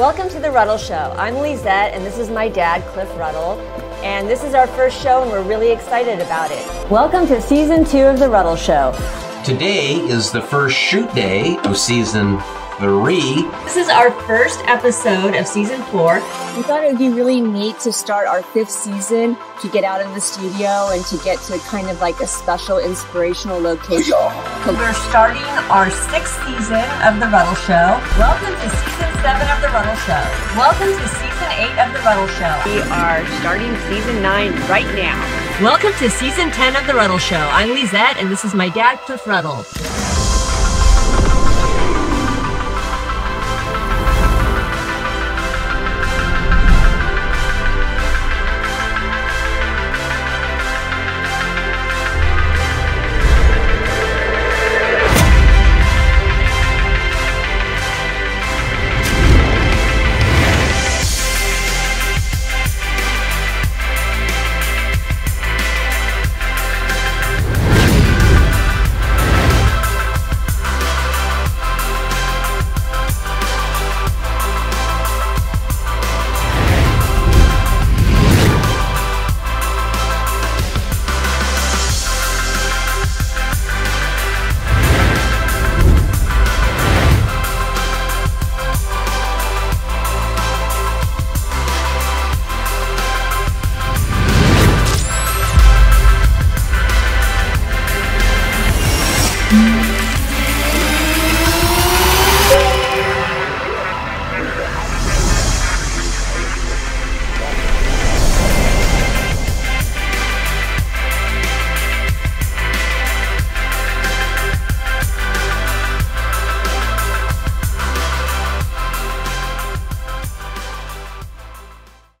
The Ruddle Show. I'm Lizette, and this is my dad, Cliff Ruddle. And this is our first show, and we're really excited about it. Welcome to season two of The Ruddle Show. Today is the first shoot day of season three. This is our first episode of season four. We thought it would be really neat to start our fifth season to get out of the studio and to get to kind of like a special inspirational location. We're starting our sixth season of The Ruddle Show. Welcome to season seven of The Ruddle Show. Welcome to season eight of The Ruddle Show. We are starting season nine right now. Welcome to season 10 of The Ruddle Show. I'm Lizette, and this is my dad, Cliff Ruddle.